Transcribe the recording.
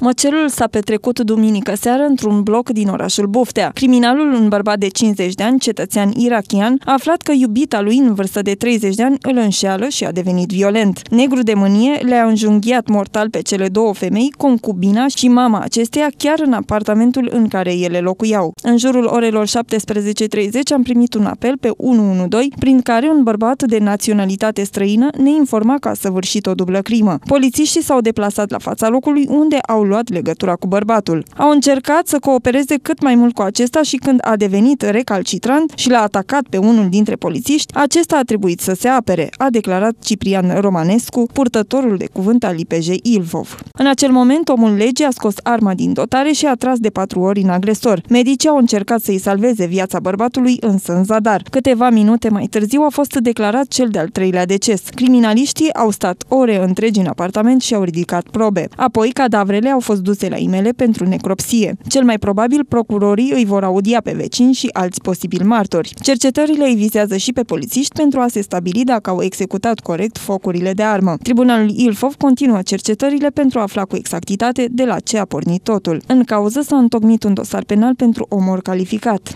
Măcelul s-a petrecut duminică seară într-un bloc din orașul Boftea. Criminalul, un bărbat de 50 de ani, cetățean irachian, a aflat că iubita lui în vârstă de 30 de ani îl înșeală și a devenit violent. Negru de mânie le-a înjunghiat mortal pe cele două femei, concubina și mama acesteia, chiar în apartamentul în care ele locuiau. În jurul orelor 17.30 am primit un apel pe 112, prin care un bărbat de naționalitate străină ne informa că a săvârșit o dublă crimă. Polițiștii s-au deplasat la fața locului unde au luat legătura cu bărbatul. Au încercat să coopereze cât mai mult cu acesta și când a devenit recalcitrant și l-a atacat pe unul dintre polițiști, acesta a trebuit să se apere, a declarat Ciprian Romanescu, purtătorul de cuvânt al IPJ Ilvov. În acel moment, omul legii a scos arma din dotare și a tras de patru ori în agresor. Medicii au încercat să-i salveze viața bărbatului, însă în zadar. Câteva minute mai târziu a fost declarat cel de-al treilea deces. Criminaliștii au stat ore întregi în apartament și au ridicat probe. Apoi, cadavrele au fost duse la imele pentru necropsie. Cel mai probabil, procurorii îi vor audia pe vecini și alți posibili martori. Cercetările îi vizează și pe polițiști pentru a se stabili dacă au executat corect focurile de armă. Tribunalul Ilfov continuă cercetările pentru a afla cu exactitate de la ce a pornit totul. În cauză s-a întocmit un dosar penal pentru omor calificat.